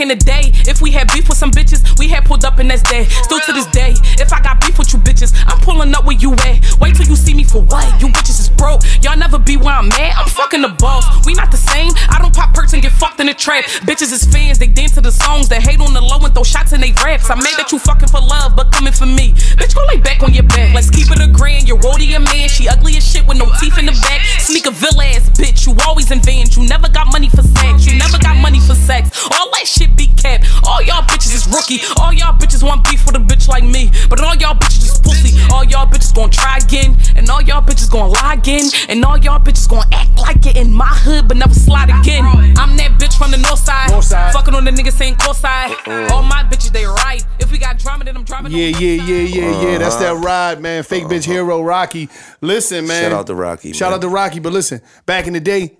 In the day, if we had beef with some bitches, we had pulled up and that's dead. Still to this day, if I got beef with you bitches, I'm pulling up where you at. Wait till you see me for what? You bitches is broke. Y'all never be where I'm at. I'm fucking the boss. We not the same. I don't pop perks and get fucked in the trap. Bitches is fans, they dance to the songs, they hate on the low and throw shots in they raps. I made that you fucking for love, but coming for me. Bitch, go lay back on your back. Let's keep it a grand. Your roadie man. She ugly as shit with no teeth in the back. Sneaker villa ass bitch. You always in vans. You never got money for sex. You never got money for sex. All that shit be capped. All y'all bitches is rookie. All y'all bitches want beef with a bitch like me. But all y'all bitches is pussy. All y'all bitches gonna try again. And all y'all bitches gonna lie again. And all y'all bitches gonna act like it in my hood, but never slide again. I'm that bitch from the north side. North side. Fucking on the niggas saying coast side. Uh-uh. All my bitches, they right. If we got drama, then I'm driving. Yeah, yeah, yeah, yeah, yeah. That's that uh-huh. ride, man. Fake bitch uh-huh. hero Rocky. Listen, man. Shout out to Rocky, Shout man. out to Rocky. But listen, back in the day,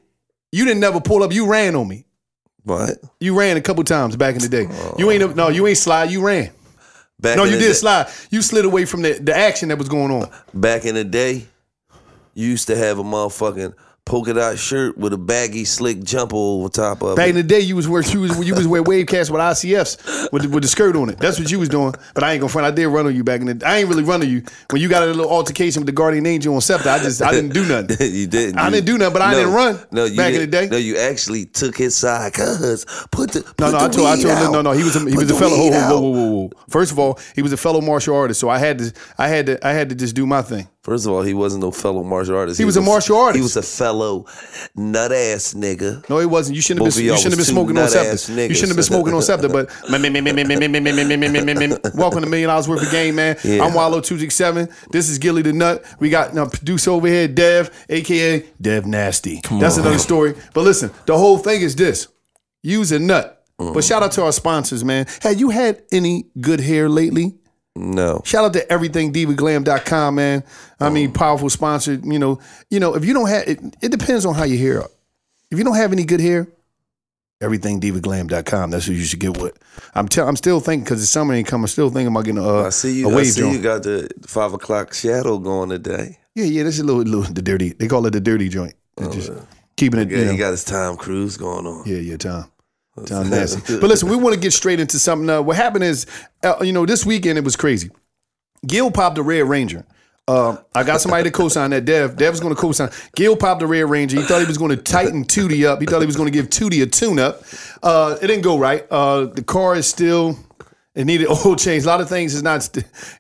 you didn't never pull up. You ran on me. What? You ran a couple times back in the day. You ain't no, you ain't slide. You ran. Back No, you did day- slide. You slid away from the, the action that was going on. Back in the day, you used to have a motherfucking polka dot shirt with a baggy slick jumper over top of Back it. in the day, you was where you was you was wear wave cast with ICFs with the, with the skirt on it. That's what you was doing. But I ain't gonna front. I did run on you back in the. I ain't really run on you when you got a little altercation with the guardian angel on Scepter. I just I didn't do nothing. you didn't. I You- didn't do nothing, but I didn't run No, you back in the day. No, you actually took his side, cuz put the put No, no, the I told, I told out. no, no, he was a, he Put was a fellow. Whoa, weed whoa, out. whoa, whoa, whoa, whoa. First of all, he was a fellow martial artist, so I had to, I had to, I had to just do my thing. First of all, he wasn't no fellow martial artist. He was a martial artist. He was a fellow nut ass nigga. No, it wasn't. You shouldn't have been. You shouldn't have been smoking on Scepter. You shouldn't have been smoking on Scepter. But welcome to Million Dollars Worth of Game, man. I'm Wallo two six seven. This is Gillie the Nut. We got now producer over here, Dev, aka Dev Nasty. That's another story. But listen, the whole thing is this: use a nut. But shout out to our sponsors, man. Had you had any good hair lately? No. Shout out to everythingdivaglam.com, man. I mean, powerful sponsor. You know, you know, if you don't have it, it depends on how your hair up. If you don't have any good hair, everythingdivaglam.com. That's who you should get with. I'm tell, I'm still thinking because the summer ain't coming. Still thinking about getting a, uh, I see a you. I see joint. you got the five o'clock shadow going today. Yeah, yeah. This is a little, little the dirty. They call it the dirty joint. It's just keeping it. Oh, Yeah, you know, he got his Tom Cruise going on. Yeah, yeah, Tom. Tom nasty. But listen, we want to get straight into something. Uh, what happened is, uh, you know, this weekend it was crazy. Gill popped a Red Ranger. Uh, I got somebody to co-sign that. Dev, Dev was going to co-sign. Gill popped the Red Ranger. He thought he was going to tighten Tootie up. He thought he was going to give Tootie a tune-up. Uh, it didn't go right. Uh, the car is still. It needed oil change. A lot of things is not.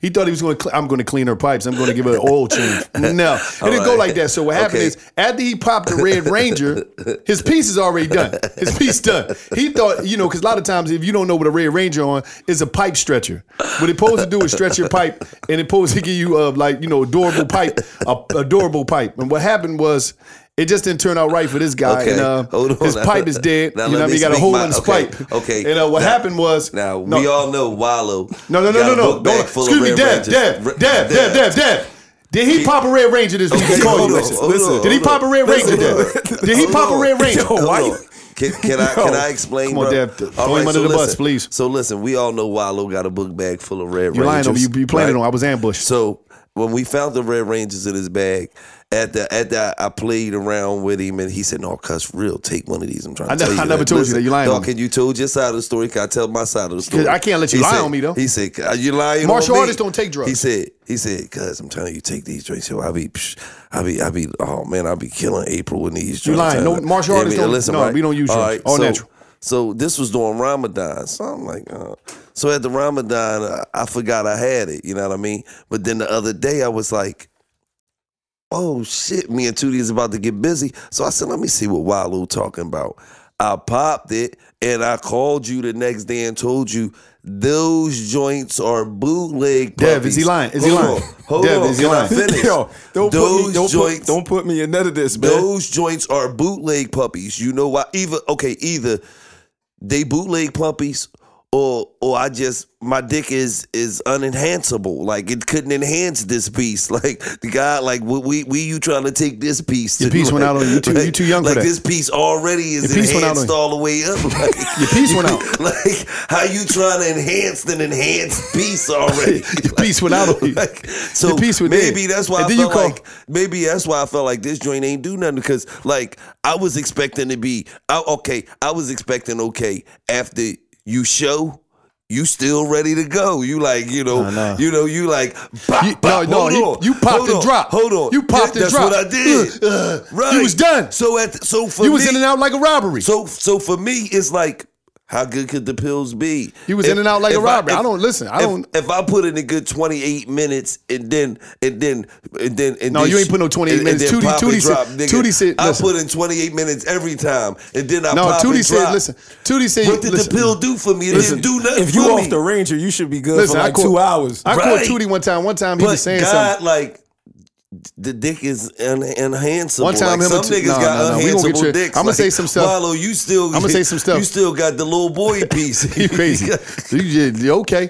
He thought he was going to. I'm going to clean her pipes. I'm going to give her an oil change. No, it didn't go like that. So what happened Okay. is after he popped the Red Ranger, his piece is already done. His piece done. He thought, you know, because a lot of times if you don't know what a Red Ranger on is a pipe stretcher. What it's supposed to do is stretch your pipe, and it's supposed to give you a like you know adorable pipe, a adorable pipe. And what happened was. It just didn't turn out right for this guy, Okay, and uh, his pipe is dead. Now you know, what I mean, he got a hole my- in his okay, pipe. okay. And uh, what Now- happened was Now no, we all know Wallo. no, no, no, no, no. Don't, excuse me, Rangers. Dad, Re- Dad, Dad, Dad, Dad. Did he pop a Red Ranger this week? Okay, called hold you. Listen, listen. Did he pop a. Red Ranger? Listen, Did he pop a. Red Ranger? Why Can, can I can I explain? Come on? Dad. Throw All him under the bus, please. So listen, we all know Wallo got a book bag full of Red You lying on me. Rangers. You, you playing right? on. I was ambushed. So when we found the Red Rangers in his bag, at the at that I played around with him and he said, "No, cuss real. Take one of these. I'm trying to I ne- tell you." I never that. told you that. You lying Dog, on me. can you told your side of the story? Can I tell my side of the story? I can't let you He lie said- on me, though. He said, "Are you lying Martial on me?" artists don't take drugs. He said, "He said, cuz I'm telling you, take these drinks. Yo, I be, I be, I be. Oh man, I be killing April with these You lying. No, martial artists I mean, don't- Listen, no, right? we don't use All drugs. All so, natural. So this was during Ramadan. So I'm like, uh, so at the Ramadan, I, I forgot I had it. You know what I mean? But then the other day, I was like, oh shit, me and Tootie is about to get busy. So I said, let me see what Wallo talking about. I popped it and I called you the next day and told you those joints are bootleg. Puppies. Dev, is he puppies." lying? Is he lying? on, Hold Dev, on, is he can lying? finish? Yo, don't those put me, don't joints, put, don't put me in none of this, man. those joints are bootleg puppies. You know why? Either okay, either they bootleg puppies or or I just my dick is is unenhanceable. Like it couldn't enhance this piece. Like the guy, like we we, you trying to take this piece? To, Your piece went out on you. You too- you too young for like that. this piece already is Your went enhanced all the way up. Like, Your piece went out. Like how you trying to enhance an enhanced piece already? Your piece went out on you. Like, so Your piece was maybe dead. that's why And I felt like maybe that's why I felt like this joint ain't do nothing because like I was expecting to be I, okay. I was expecting okay after you show. You still ready to go? You like you know Nah, nah. you know you like bop, You- bop, no, no, hold you- on, you popped hold and dropped. Hold on, You popped and that's dropped. what I did. Uh, right, you was done. So at so for You was in and out like a robbery. So so for me, it's like, how good could the pills be? You was If- in and out like a if robbery. I if- don't- listen, I if- don't- If I put in a good twenty eight minutes and then and then and then and No, then you ain't put no 28 minutes. And Tootie- pop Tootie said- drop, nigga. Tootie said- I put in twenty eight minutes every time, and then I no, pop Tootie and said, drop. listen, Tootie said, What did listen, the pill do for me? It Listen, didn't do nothing If you for off me. the Ranger, you should be good Listen, for I like caught- two hours. I caught Right. Tootie one time. One time he but was saying God, something. like. The dick is un- enhanceable. One time like him some T- niggas no, got no, no, we gonna get unhanceable you- dicks. I'ma like, say some stuff. Wallo, you still. I'ma say some stuff. You still got the little boy piece. you crazy. you just, okay.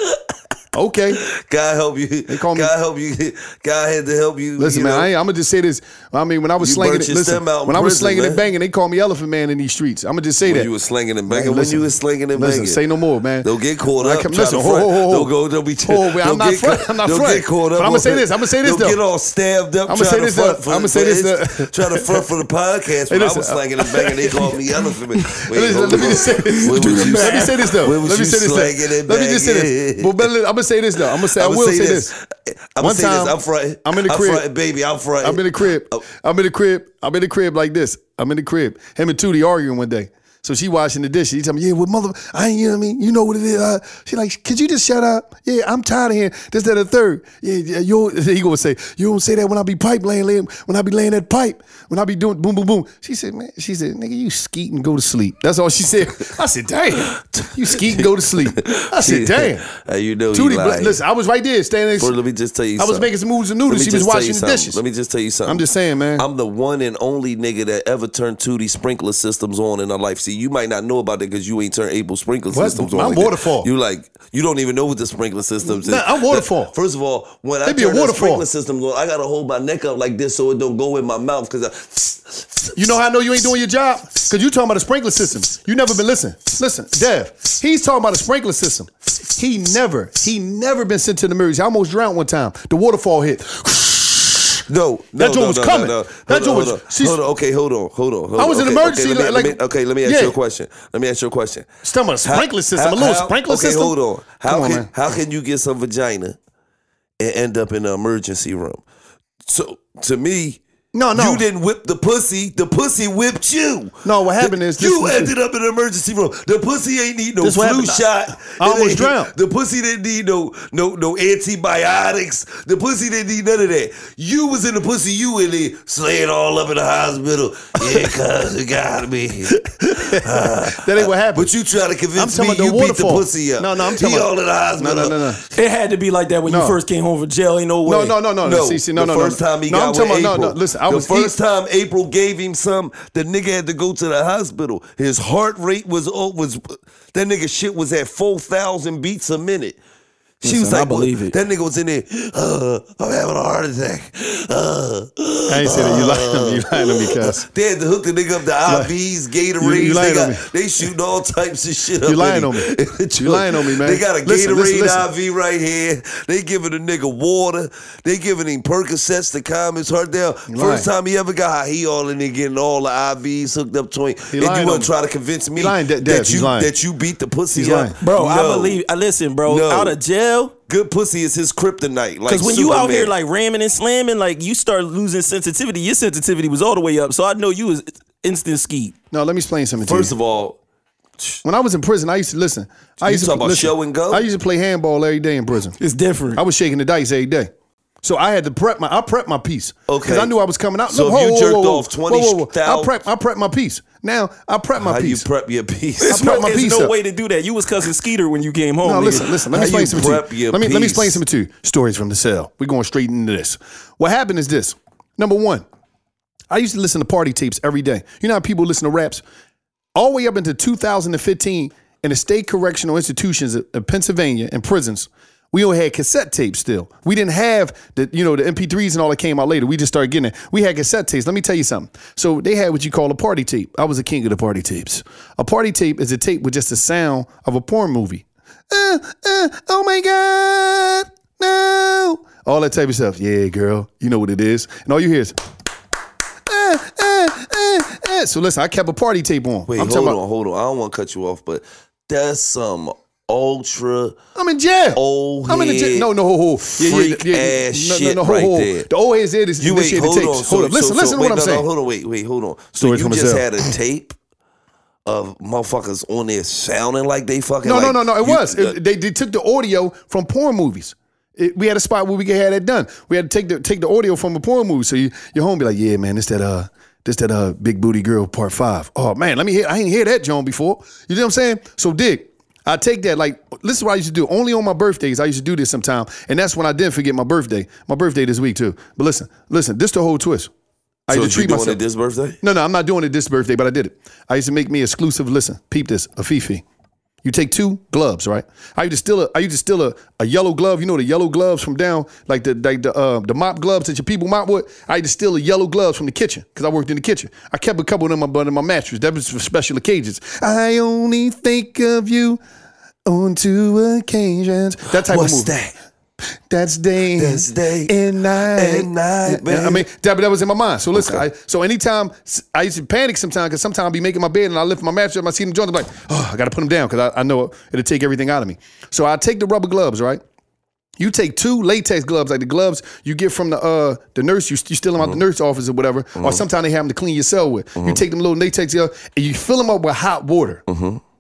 Okay. God help you. call me- God help you. God had to help you. Listen, you man, know. I I'm gonna just say this. I mean, when I was You slinging it, listen, stem out in when I was prison, slinging man. and banging, they call me Elephant Man in these streets. I'm gonna just say when that. you were slinging and Man, banging. when you was slinging and listen, banging. say no more, man. They'll get caught I up. come- listen, ho, ho, ho. They'll go. They'll be. Oh, I'm not front- I'm not they'll front. get caught up. But I'ma say this, I'ma say this, though. get all stabbed up. I'ma trying say this, for- I'ma say this, his- Trying to front for the podcast. When I was slinging and banging, they called me elephant. Man. Listen, let me just say this. Where was you- Let me say this though. Let me say this though. Let me just say this. I'm gonna say this though. I'm gonna say. I I'ma will say say this. this. I'm One gonna this. time, I'm fronting. I'm in the I'm crib. fronting, baby. I'm fronting. I'm in the crib. Oh. I'm in the crib. I'm in the crib like this. I'm in the crib. Him and Tootie arguing one day. So she washing the dishes. He tell me, yeah, well, mother, I ain't, you know what I mean? You know what it is. Uh, she like, could you just shut up? Yeah, I'm tired of hearing this, that, and the third. Yeah, yeah, you, he gonna say, you don't say that when I be pipe laying, laying, when I be laying that pipe, when I be doing boom, boom, boom. She said, man, she said, nigga, you skeet and go to sleep. That's all she said. I said, damn, you skeet and go to sleep. I said, damn. How you know Tootie, lying. listen, I was right there standing. Bro, let me just tell you I was something. making some moves and noodles. She was just tell you washing the dishes. Let me just tell you something. I'm just saying, man. I'm the one and only nigga that ever turned Tootie sprinkler systems on in our life. See, you might not know about it because you ain't turned Able sprinkler What? systems I'm on. like that. waterfall. You like you don't even know what the sprinkler systems is. Nah, I'm waterfall. First of all, when I They turn the waterfall. sprinkler systems on, I gotta hold my neck up like this so it don't go in my mouth because You know how I know you ain't doing your job? Because you talking about a sprinkler system. You never been listening. Listen, Dev, he's talking about a sprinkler system. He never, he never been sent to the emergency. I almost drowned one time. The waterfall hit. No, no, That joint no, was no, coming. No. That Hold joint was- hold on. she's- Hold on. Okay, hold on, hold on. Hold I was on. in okay, emergency, Okay, let me, like- let me, okay, let me ask Yeah. you a question. Let me ask you a question. She's a sprinkler system, a little sprinkler okay, system? hold on. How Come on, can man. how can you get some vagina and end up in an emergency room? So to me. No, no. You didn't whip the pussy. The pussy whipped you. No, what happened is this you was- ended up in the emergency room. The pussy ain't need no This flu happened. shot. I It almost drowned. The pussy didn't need no no no antibiotics. The pussy didn't need none of that. You was in the pussy. You in there slaying all up in the hospital. Yeah, cuz it gotta be. Ah. That ain't what happened. But you try to convince me about the you beat the pussy up. No, no, I'm talking he about- all in the no, hospital. no, no, no. It had to be like that when No. you first came home from jail. Ain't no way. No, no, no, no, no. No, See, see, no, the no, no. first time he no, got I'm talking with about, April. no, no. Listen, I the was first time April gave him some, the nigga had to go to the hospital. His heart rate was oh, was that nigga shit was at four thousand beats a minute. She was Listen, I like, believe what? it. That nigga was in there. Uh, I'm having a heart attack. Uh, I ain't say that. You lying to me. You lying to me, cuz. they had to hook the nigga up to IVs, Gatorades. You- you lying they, on me. they shooting all types of shit up. You lying on me. You lying on me, man. They got a Listen, Gatorade listen, listen. IV right here. They giving a nigga water. They giving him Percocets to calm his heart down. lying. First time he ever got high, he all in there getting all the IVs hooked up to him. and lying you want to try to convince me He lying, Dev, that you lying. that you beat the pussy He's up? lying. Bro, I believe. I listen, bro. No. Out of jail, Good pussy is his kryptonite. Like because when you out here like ramming and slamming, like you start losing sensitivity. Your sensitivity was all the way up. So I know you was instant ski. No, let me explain something to you. First of all, when I was in prison, I used to listen. I You used to talking about listen, show and go? I used to play handball every day in prison. It's different. I was shaking the dice every day. So I had to prep my I prepped my piece. Okay. Because I knew I was coming out. So if whoa, you jerked whoa, whoa. off whoa. 20,000 I prep I prep my piece. Now I prep my how you piece. prep your piece? There's I no, my piece no up. way to do that. You was cousin Skeeter when you came home. No, nigga. listen, listen. Let me How explain you something prep to you. Let me let me explain something to you. Stories from the cell. We're going straight into this. What happened is this. Number one, I used to listen to party tapes every day. You know how people listen to raps? All the way up into 2015 in the state correctional institutions of Pennsylvania and prisons, we only had cassette tapes still. We didn't have the, you know, the MP3s and all that came out later. We just started getting it. We had cassette tapes. Let me tell you something. So they had what you call a party tape. I was a king of the party tapes. A party tape is a tape with just the sound of a porn movie. Uh, uh, oh my God, no. All that type of stuff. Yeah, girl, you know what it is. And all you hear is, uh, uh, uh, uh. So listen, I kept a party tape on. Wait, I'm hold on, about, hold on. I don't want to cut you off, but That's some ultra I'm in jail. old I'm in the jail. No, no, ho, ho. freak ass shit ho, right ho. there. The old head's there is You wait, hold tapes. on. Hold So- up. Listen, so- listen so- to wait, what I'm no, saying. No, hold on, wait, wait, hold on. So Story you just himself. had a tape of motherfuckers on there sounding like they fucking. No, like, no, no, no. It you- was. It- they, they took the audio from porn movies. It- we had a spot where we could have that done. We had to take the take the audio from a porn movie. So you, your home be like, yeah, man, this that uh this that uh big booty girl part five. Oh man, let me hear. I ain't hear that John before. You know what I'm saying? So dig. I take that like this is what I used to do. Only on my birthdays I used to do this sometime, and that's when I didn't forget my birthday. My birthday this week too. But listen, listen, this the whole twist. I So used to treat doing myself. it this birthday? No, no, I'm not doing it this birthday, but I did it. I used to make me exclusive. Listen, peep this, a fifi. You take two gloves, right? I used to steal a, I used to steal a, a yellow glove. You know the yellow gloves from down, like the like the uh, the mop gloves that your people mop with. I used to steal the yellow gloves from the kitchen because I worked in the kitchen. I kept a couple of them under my mattress. That was for special occasions. I only think of you on two occasions. That type What's of movie. that? That's day, That's day and night, and night, I mean, that, that was in my mind. So listen, I, so anytime I used to panic sometimes because sometimes I'd be making my bed and I lift my mattress up, I see them joints, I'm like, oh, I got to put them down because I, I know it'll take everything out of me. So I take the rubber gloves, right? You take two latex gloves, like the gloves you get from the uh the nurse, you, you steal them out the mm-hmm. nurse office or whatever, or mm-hmm. sometimes they have them to clean your cell with. You mm-hmm. take them little latex gloves and you fill them up with hot water,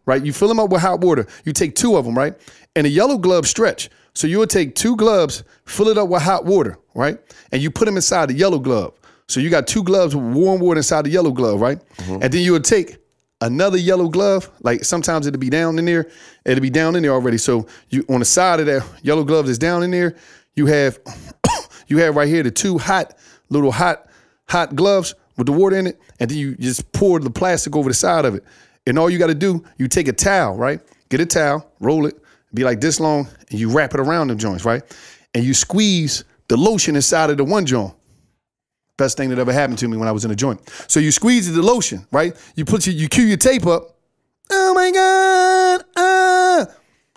right? You fill them up with hot water. You take two of them, right? And the yellow gloves stretch. So you would take two gloves, fill it up with hot water, right? And you put them inside the yellow glove. So you got two gloves with warm water inside the yellow glove, right? Mm-hmm. And then you would take another yellow glove. Like sometimes it'll be down in there. It'll be down in there already. So you on the side of that yellow glove that's down in there, you have you have right here the two hot little hot hot gloves with the water in it, and then you just pour the plastic over the side of it. And all you got to do, you take a towel, right? Get a towel, roll it, be like this long, and you wrap it around them joints, right? And you squeeze the lotion inside of the one joint. Best thing that ever happened to me when I was in a joint. So you squeeze the lotion, right? You put your, you cue your tape up. Oh my God. Ah.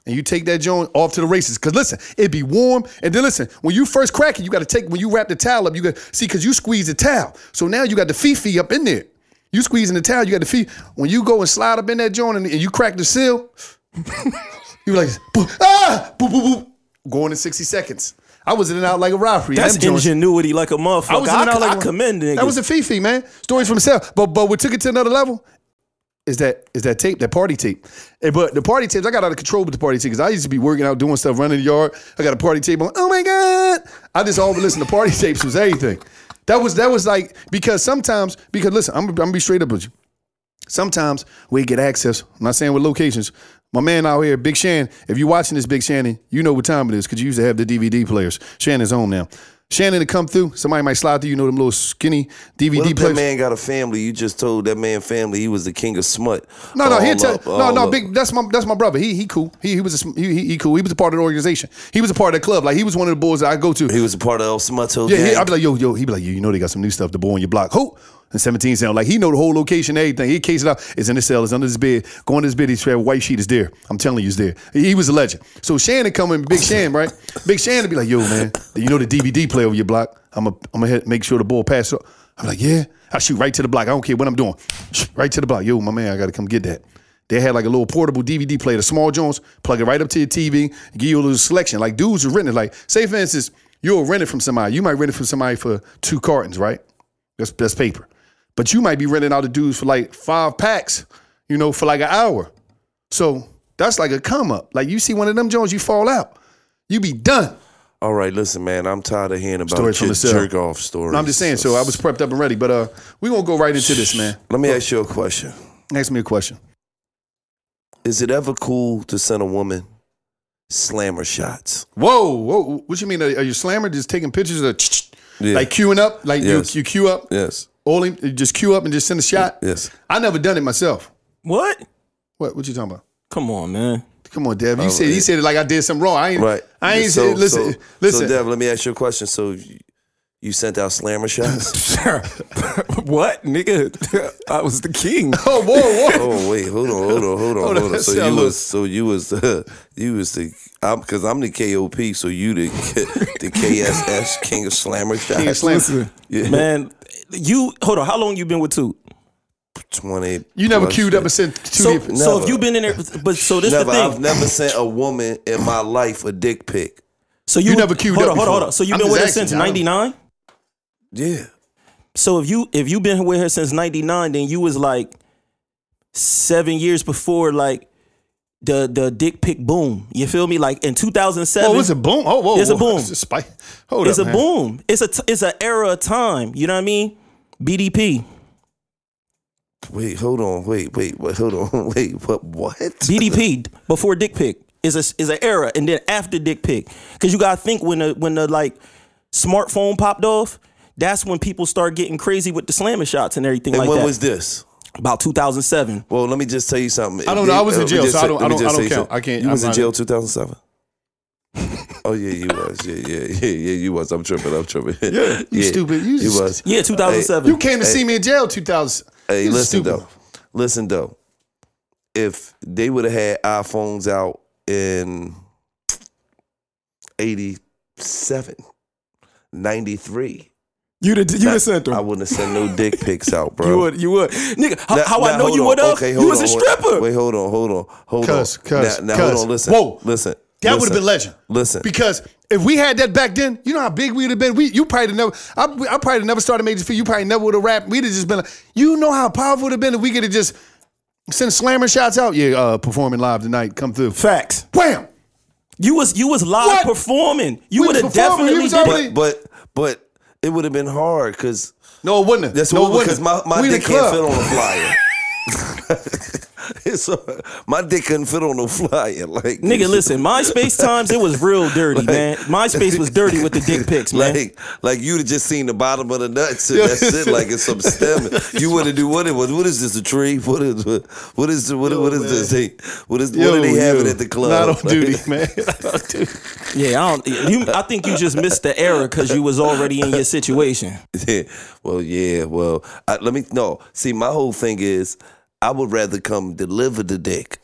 And you take that joint off to the races. Cause listen, it'd be warm. And then listen, when you first crack it, you gotta take, when you wrap the towel up, you got see, cause you squeeze the towel. So now you got the fifi up in there. You squeezing the towel, you got the fifi. When you go and slide up in that joint and, and you crack the seal, you like, boop, ah, boop, boop, boop. Going in 60 seconds. I was in and out like a robbery. That's Them ingenuity like a motherfucker. I was in and out like I commend niggas. That was a Fifi, man. Stories from himself. But but we took it to another level. Is that is that tape, that party tape. Eh, But the party tapes, I got out of control with the party tape because I used to be working out, doing stuff, running the yard. I got a party tape on. Oh my God. I just always listen to party tapes was everything. That was that was like because sometimes because listen, I'm, I'm gonna be straight up with you. Sometimes we get access. I'm not saying with locations. My man out here, Big Shan. If you're watching this, Big Shannon, you know what time it is because you used to have the DVD players. Shannon's home now. Shannon to come through. Somebody might slide through. You know them little skinny DVD What if that man got a family? You just told that man family he was the king of smut. No, no, he tell, up, no, no, up. big. That's my that's my brother. He he cool. He he was a, he, he cool. He was a part of the organization. He was a part of the club. Like he was one of the boys that I go to. He was a part of El Smutto Yeah, I'd be like, yo, yo. He'd be like, yo, you know they got some new stuff. The boy on your block. Who? And 17 sound like he know the whole location, everything. He case it out. It's in the cell. It's under this bed. Go on this bed. He's a white sheet is there. I'm telling you, it's there. He, was a legend. So Shannon coming, Big Shan, right? Big Shannon be like, yo, man, you know the DVD player over your block. I'm gonna I'm gonna make sure the ball pass up. I'm like, yeah. I shoot right to the block. I don't care what I'm doing. Right to the block. Yo, my man, I gotta come get that. They had like a little portable DVD player, the small Jones, plug it right up to your TV, give you a little selection. Like dudes are renting. Like, say for instance, you'll rent it from somebody. You might rent it from somebody for two cartons, right? That's that's paper. But you might be renting out the dudes for like five packs, you know, for like an hour. So that's like a come up. Like you see one of them Jones, you fall out. You be done. All right, listen, man. I'm tired of hearing about Stories from your the jerk off stories. No, I'm just saying. So I was prepped up and ready. But uh, we gonna go right into this, man. Let me ask you a question. Ask me a question. Is it ever cool to send a woman slammer shots? Whoa, whoa. What you mean? Are, are you slammer just taking pictures of Yeah. like queuing up? Like Yes. you you queue up, Yes. Only you just queue up and just send a shot? Yes. I never done it myself. what? What what you talking about? Come on, man. Come on, Dev. You Oh, said you yeah. said it like I did something wrong. I ain't Right. I ain't so, said listen so, listen. So, Dev, let me ask you a question. So, you- you sent out slammer shots? what, nigga? I was the king. oh whoa, whoa. oh wait, hold on, hold on, hold on, Hold hold on, on. So you look. was, so you was, uh, you was the, I'm because I'm the KOP. So you the the KSS King of Slammer shots. King of Slammer. Yeah. man, you hold on. How long you been with Two? twenty. You never plus queued up shit. and sent two. So, people. so if you've been in there, but so this Never. the thing. I've never sent a woman in my life a dick pic. so you, You never queued hold up on, hold on, hold on. So you've I'm been with her since '99. Yeah. So if you if you've been with her since '99, then you was like seven years before like the the dick pic boom. You feel me? Like in 2007. Oh, it's a boom. Oh, whoa. It's a whoa. boom. It's a spike. Hold it's up, a man. boom. It's a t- it's an era of time. You know what I mean? BDP. Wait, hold on. Wait, wait, wait, hold on. Wait, what? What? BDP before dick pic is a is an era, and then after dick pic, because you gotta think when the when the like smartphone popped off, that's when people start getting crazy with the slamming shots and everything And like when that. was this? About 2007. Well, let me just tell you something. I don't know. I was in uh, jail, so I don't- let I don't- just I don't count. something. I can't- You was I'm in not- jail 2007. oh yeah, you was. Yeah, yeah, yeah, yeah. You was. I'm tripping. I'm tripping. Yeah, you stupid. You You just- was. Yeah, 2007. You came to see me in jail 2000. Hey, You listen stupid. though. Listen though. If they would have had iPhones out in 87, 93, You the you the center. I wouldn't have sent no dick pics out, bro. You would, you would, nigga. How, Now- how now, I know you would have? Okay, you hold was a stripper. Wait, hold on, hold on, hold Cuz, on. cuz, now, now cuz. hold on, listen. Whoa. listen. That would have been legend. Listen, Because if we had that back then, you know how big we'd have been. We, you probably never. I, I probably never started Major Feet. You probably never would have rapped. We'd have just been like, you know how powerful it would have been if we could have just sent slammer shots out. Yeah, uh, performing live tonight. Come through. Facts. Wham. You was you was live What? performing. You would have definitely You was did already- it. but but but it would have been hard because No, it wouldn't. have. that's no, what it because wouldn't. my, my We dick can't fit on a flyer. it's a, my dick couldn't fit on no flyer. Like Nigga, listen, MySpace times it was real dirty, man. MySpace was dirty with the dick pics, man. Like, like you'd have just seen the bottom of the nuts and that's it. Like it's some stem. You would have do what it was. What is this? A tree? What is what is what, what is this? Hey, what is what are they having at the club? Not on Like, duty, man. Not on duty. yeah, I don't. You, I think you just missed the era because you was already in your situation. Yeah. Well, yeah. Well, I, let me no. See, my whole thing is, I would rather come deliver the dick.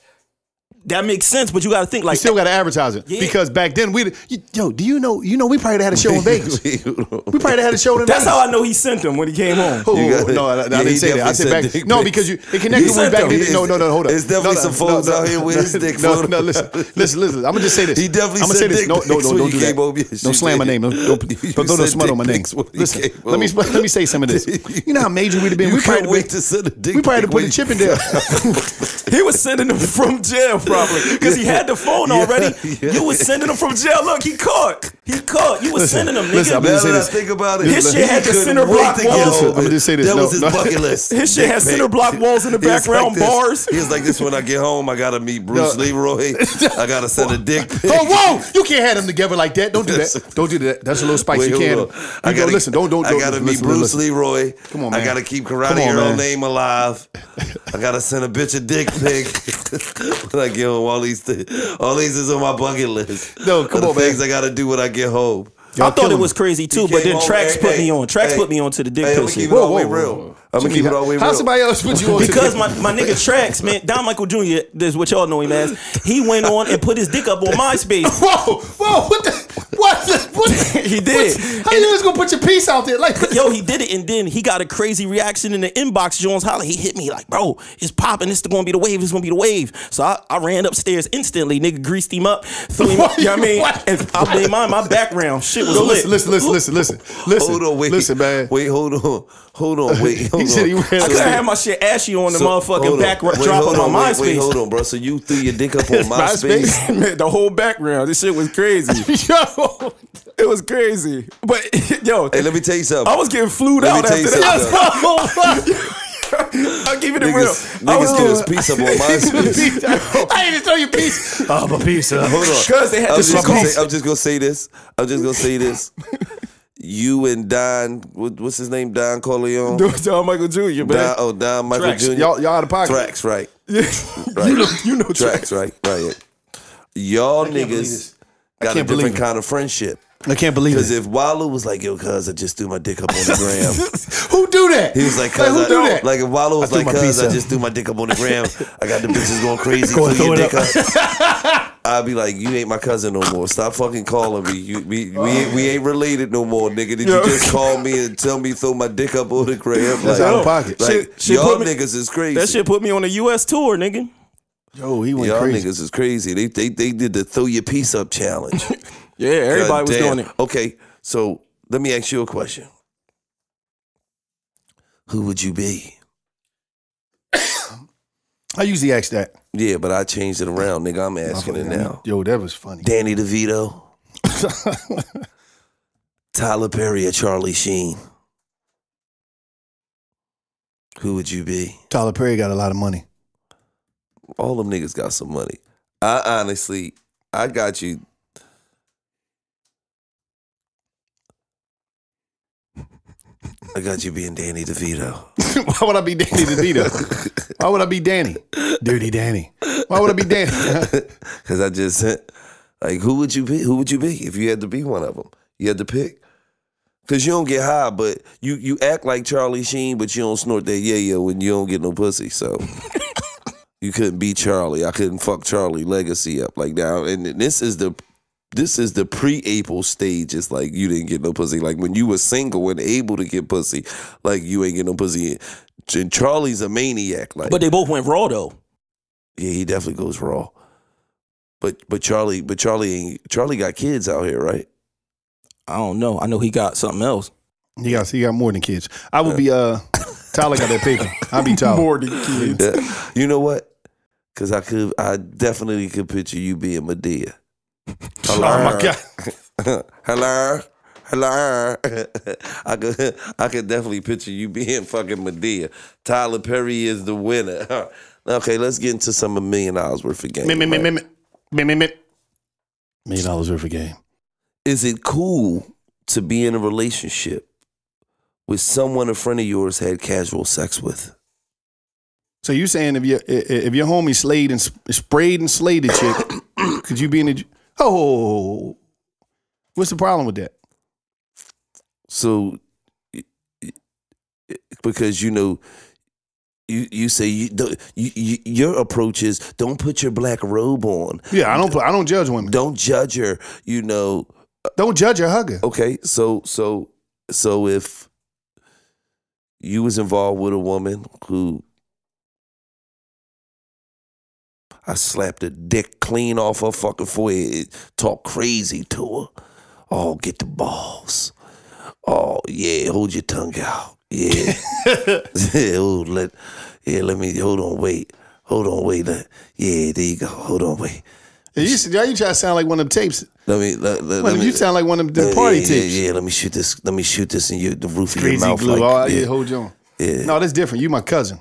That makes sense, but you got to think You like still got to advertise it Yeah. because back then we. you- Yo, do you know? You know, we probably had a show in Vegas. we probably had a show in That's Vegas. how I know he sent him when he came home. Oh, You no, I, I Yeah, didn't say that. I said back. No, because you it connected with back then. No, no, no, hold up. there's definitely no, no, some folks no, no, out here with his dick No, no, listen, listen, listen. I'm gonna just say this. He definitely I'm gonna say sent this. No, no, no, don't do that. Don't slam my name. Don't, don't, don't, don't smut on my name. pics when he Listen, let me let me say some of this. You know how major we'd have been. We probably can't wait wait to send a dick We probably pic put when a chip in there. He was sending them from jail probably because he had the phone already. You was sending him from jail. Look, he caught. He caught. You was sending them, nigga. listen, I'm Now gonna that I this. think about it, His shit had the couldn't center block to get walls. I'ma just say this. That No, was his no. bucket list. His shit Dick had pic. center block walls in the background, this. bars. He was like this when I get home. I gotta meet Bruce No. Leroy. I gotta send a dick pic. Oh, whoa! You can't have them together like that. Don't do that. Don't do that. That's a little spicy. Wait, you can't. I gotta listen. Don't don't. I don't gotta meet Bruce listen. Leroy. Come on, man. I man. gotta keep Come Karate on, Earl name alive. I gotta send a bitch a dick pic. when I get home, all these th- all these is on my bucket list. No, come Of on, the man. things I gotta do when I get home. Y'all I thought it was crazy too, but then Tracks put hey, me on. Tracks hey. put me on to the dick Hey, I'm pic gonna shit. keep it all the way real. I'm gonna keep it all the way How real. somebody else put you on? Because my, my nigga Tracks, man, Don Michael Jr., this is what y'all know him as, he went on and put his dick up on MySpace. Whoa, whoa! What the? What? The, what? He did. What- how you just gonna put your piece out there? Like, Yo, he did it, and then he got a crazy reaction in the inbox. Jones holler, he hit me like, bro, it's popping. This is gonna be the wave. It's gonna be the wave. So I, I ran upstairs instantly. Nigga greased him up, threw him up. You know what I mean? What? And I made mine. My background shit was Yo, lit. listen, listen, listen, listen, listen, listen. Hold on, wait. Listen, man. Wait, hold on. Hold on, wait. Hold He said he on. ran I could have had my shit ashy on the So, motherfucking hold on. back Wait, drop on my wait, MySpace. Wait, hold on, bro. So you threw your dick up on MySpace? MySpace? Man, the whole background. This shit was crazy. Yo, it was crazy. But yo, Hey, let me tell you something. I was getting flued Let out tell you after something. that. I'll give it a real. Niggas, I niggas was threw his piece up on MySpace. I ain't even throw your piece. Oh, my piece. Uh, Hold on. Cause they had I'm this just, gonna piece. say, I'm just gonna say this. I'm just gonna say this. You and Don, what's his name? Don Corleone. Don Michael Jr. Man. Don, oh, Don Michael Tracks. Jr. Y'all, y'all out of pocket. Tracks, right? Yeah. Right. You know, you know Tracks, right? Right. Y'all niggas got a different kind of friendship. I can't believe it. Because if Wallo was like, "Yo, cuz I just threw my dick up on the gram," Who do that? he was like, Like, "Cuz who I, do that? like if Wallo was like, "Cuz I just threw my dick up on the gram, I got the bitches going crazy, Go threw your throw it dick up." I'd be like, you ain't my cousin no more. Stop fucking calling me. You, we, we, ain't, we ain't related no more, nigga. Did Yo. you just call me and tell me throw my dick up on the crib? That's out of pocket. Like, Shit- shit y'all me- niggas is crazy. That shit put me on a U.S. tour, nigga. Yo, he went y'all crazy. niggas is crazy. They, they, they did the throw your piece up challenge. Yeah, everybody was Goddamn. doing it. Okay, so let me ask you a question. Who would you be? I usually ask that. Yeah, but I changed it around, nigga. I'm asking it now. Yo, that was funny. Danny DeVito, Tyler Perry, or Charlie Sheen? Who would you be? Tyler Perry got a lot of money. All them niggas got some money. I honestly, I got you. I got you being Danny DeVito. Why would I be Danny DeVito? Why would I be Danny? Dirty Danny. Why would I be Danny? Cause I just said, like, who would you be? Who would you be if you had to be one of them? You had to pick. Cause you don't get high, but you you act like Charlie Sheen, but you don't snort that yeah yeah when you don't get no pussy. So you couldn't be Charlie. I couldn't fuck Charlie legacy up like that. And this is the this is the pre-able stage. It's like you didn't get no pussy. Like when you were single and able to get pussy, like you ain't get no pussy. And Charlie's a maniac. Like But they both went raw though. yeah, he definitely goes raw. But but Charlie, but Charlie ain't Charlie got kids out here, right? I don't know. I know he got something else. he got he got more than kids. I would be uh Tyler got that paper. I'd be Tyler. more than kids. Yeah. You know what? Cause I could I definitely could picture you being Madea. Oh my god. Hello. Hello. I could I could definitely picture you being fucking Madea. Tyler Perry is the winner. okay, let's get into some of million dollars worth of game. Me, me, me, right? me, me, me, me, me. Million dollars worth of game. is it cool to be in a relationship with someone a friend of yours had casual sex with? So you saying if your if your homie slayed and sprayed and slayed a chick, could you be in the oh? What's the problem with that? So, because you know, you you say you, you, you your approach is don't put your black robe on, Yeah, I don't I don't judge women. don't judge her. You know, Don't judge her, hug her. okay. So so so if you was involved with a woman who I slapped her dick clean off her fucking forehead, talk crazy to her. Oh, get the balls. Oh yeah, hold your tongue out. Yeah, yeah. Oh, let yeah. Let me hold on. Wait. Hold on. Wait. Let, yeah. There you go. Hold on. Wait. You, now you try to sound like one of them tapes. Let me. Let, let, Well, let me you sound like one of them party yeah, tapes. Yeah, yeah. Let me shoot this. Let me shoot this in your the roof of your mouth. glue. like, oh, yeah. yeah, hold on. yeah. No, that's different. You my cousin.